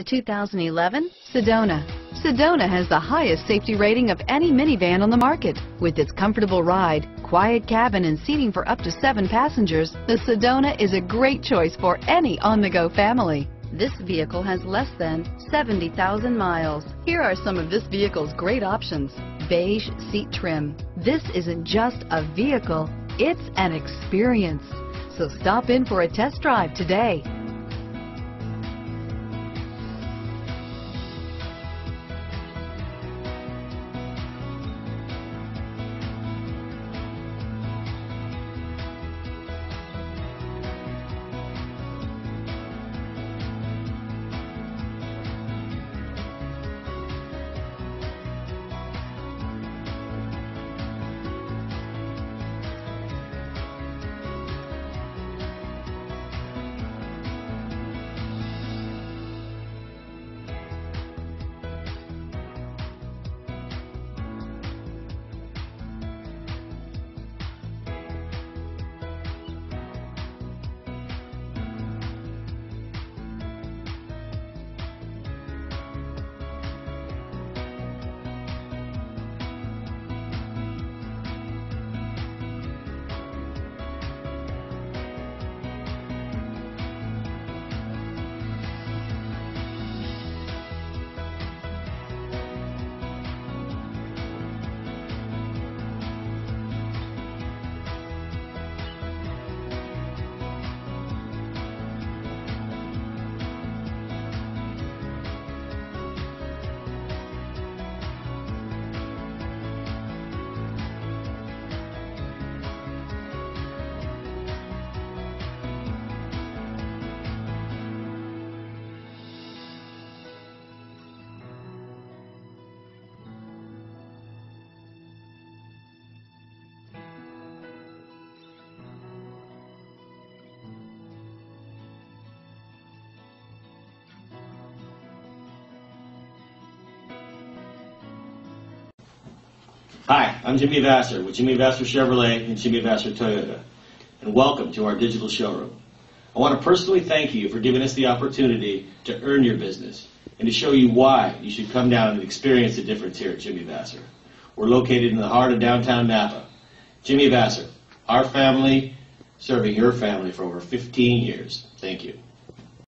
The 2011 Sedona. Sedona has the highest safety rating of any minivan on the market. With its comfortable ride, quiet cabin, and seating for up to seven passengers, the Sedona is a great choice for any on-the-go family. This vehicle has less than 70,000 miles. Here are some of this vehicle's great options. Beige seat trim. This isn't just a vehicle, it's an experience. So stop in for a test drive today. Hi, I'm Jimmy Vasser with Jimmy Vasser Chevrolet and Jimmy Vasser Toyota, and welcome to our digital showroom. I want to personally thank you for giving us the opportunity to earn your business and to show you why you should come down and experience the difference here at Jimmy Vasser. We're located in the heart of downtown Napa. Jimmy Vasser, our family serving your family for over 15 years. Thank you.